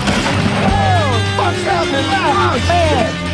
Oh, fuck's happened? Oh, man.